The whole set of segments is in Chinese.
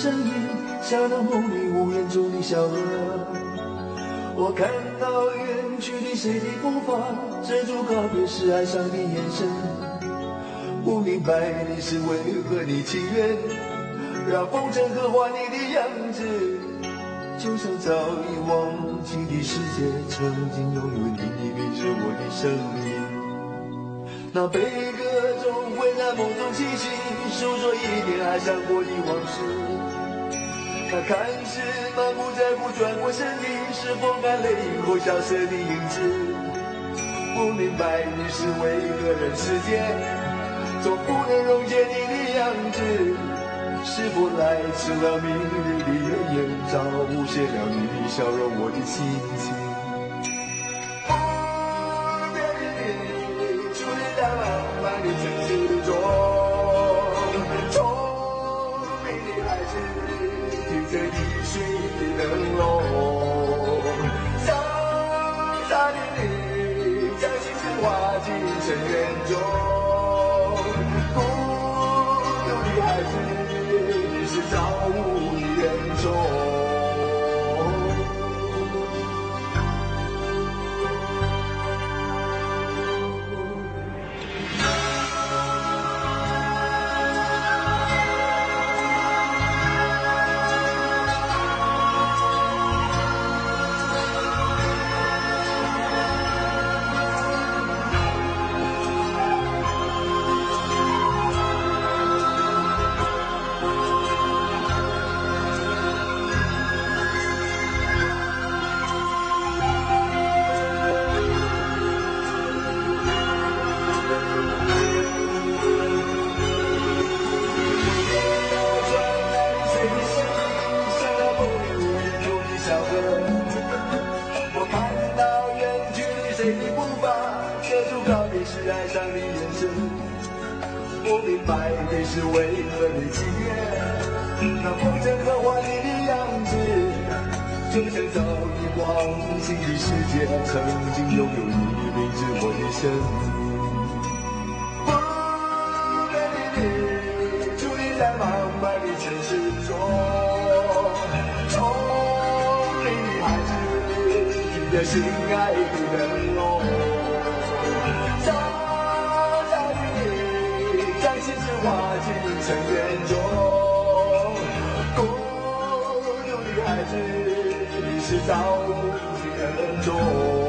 声音，像那梦里无言中的小河。我看到远去的谁的步伐，遮住告别时哀伤的眼神。不明白你是为何你情愿让风尘刻画你的样子，就像早已忘记的世界，曾经拥有你的名字，我的声音。那悲在梦中清醒，诉说一点爱上过的往事。那看似满不在乎转过身的，是风干泪以后消失的影子。不明白你是为何人世间，总不能溶解你的样子。是否来迟了明日的人烟，早无限了你的笑容，我的心情。早已忘记的世界，曾经拥有你名字我的生。不变的你，伫立在茫茫的城市中，聪明的孩子，听着心爱的灯笼。傻傻的你，将心事化进尘缘中。道路会更重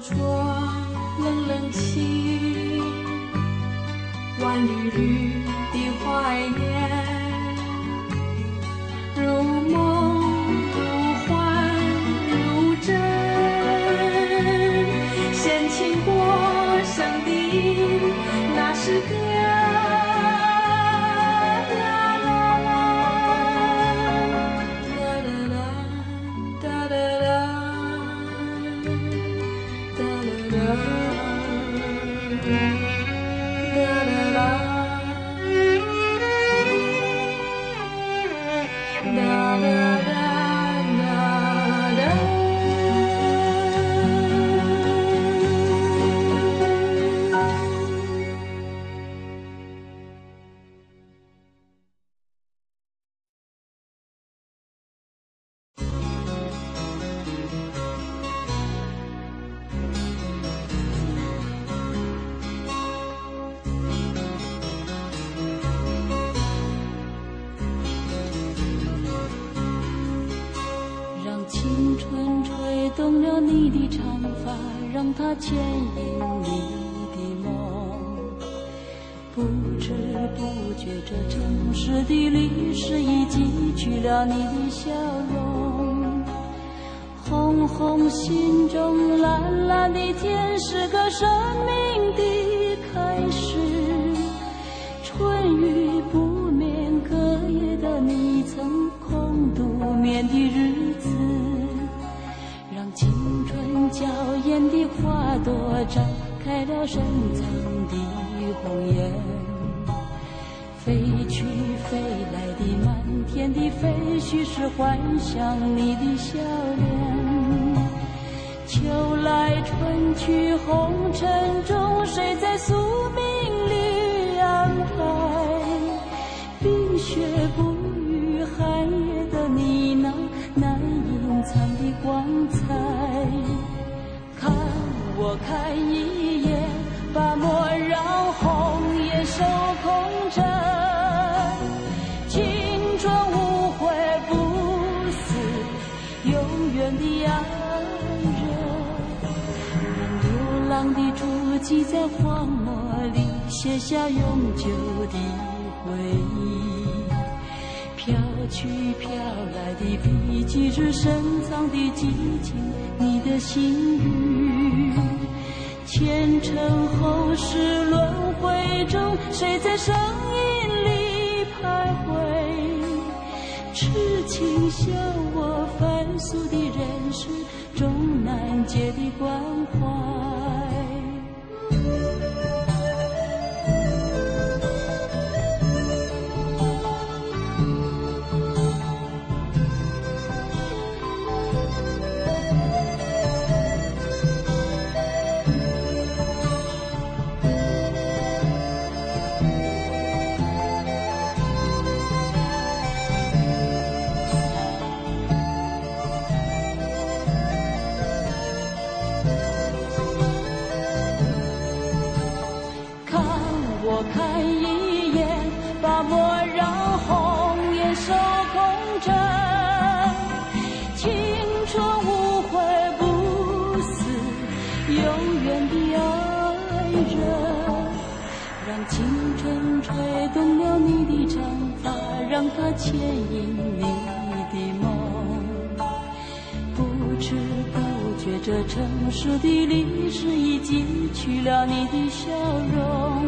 窗冷冷清，万缕缕的怀念。你的长发，让它。牵引你的梦，不知不觉，这城市的历史已记取了你的笑容。红红心中，蓝蓝的天，是个生命的开始。春雨不眠，隔夜的你曾空独眠的日娇艳的花朵绽开了深藏的红颜，飞去飞来的满天的飞絮是幻想你的笑脸。秋来春去红尘中，谁在宿命里安排？冰雪不我看一眼，把莫让红颜守空枕。青春无悔不死，永远的爱人。让流浪的足迹在荒漠里写下永久的回忆。飘去飘来的笔迹，是深藏的激情，你的心语。前尘后世轮回中，谁在声音里徘徊？痴情笑我凡俗的人世，终难解的关动了你的长发，让它牵引你的梦。不知不觉，这城市的历史已记取了你的笑容。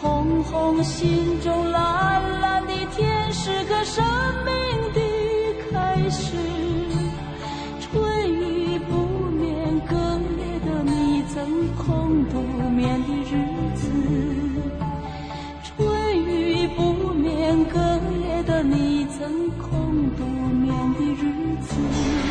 红红心中蓝蓝的天，是个生命的开始。春雨不眠，更烈的你怎空独你曾空独眠的日子。